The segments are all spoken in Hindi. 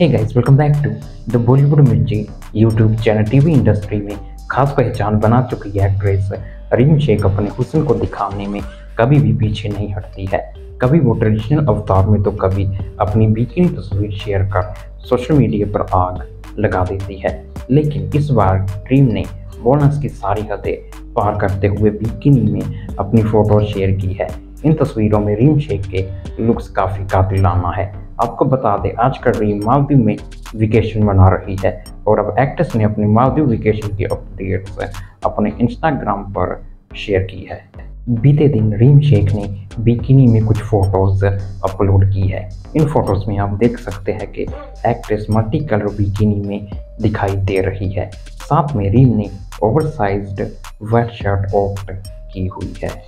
Hey guys welcome back to the Bollywood music YouTube channel TV industry में खास पहचान बना चुकी एक्ट्रेस रीम शेख अपने हुसन को दिखाने में कभी भी पीछे नहीं हटती है। कभी वो ट्रेडिशनल अवतार में तो कभी अपनी बिकिनी तस्वीर शेयर कर सोशल मीडिया पर आग लगा देती है। लेकिन इस बार रीम ने बोनस की सारी हदें पार करते हुए बिकिनी में अपनी फ़ोटो शेयर की है। इन तस्वीरों में रीम शेख के लुक्स काफ़ी कातिलाना है। आपको बता दें आजकल रीम मालदीव में वेकेशन मना रही है। और अब एक्ट्रेस ने अपनी मालदीव वेकेशन की अपडेट्स अपने इंस्टाग्राम पर शेयर की है। बीते दिन रीम शेख ने बिकिनी में कुछ फ़ोटोज़ अपलोड की है। इन फ़ोटोज़ में आप देख सकते हैं कि एक्ट्रेस मल्टी कलर बिकिनी में दिखाई दे रही है। साथ में रीम ने ओवरसाइज्ड वेट शर्ट ऑप्ट की हुई है।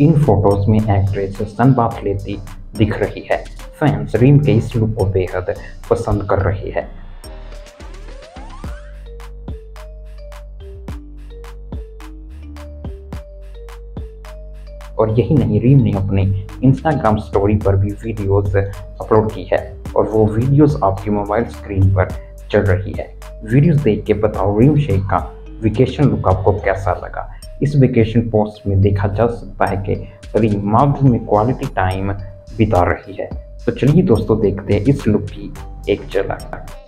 इन फ़ोटोज़ में एक्ट्रेस सन बाथ लेती दिख रही है। फैंस रीम के इस लुक को बेहद पसंद कर रही है। और यही नहीं रीम ने अपने इंस्टाग्राम स्टोरी पर भी वीडियोस अपलोड की है और वो वीडियोस आपकी मोबाइल स्क्रीन पर चल रही है। वीडियोस देख के बताओ रीम शेख का वेकेशन लुक आपको कैसा लगा? इस वेकेशन पोस्ट में देखा जा सकता है कि रीम मालदीव में क्वालिटी टाइम बिता रही है। तो चलिए दोस्तों देखते हैं इस लुक की एक झलक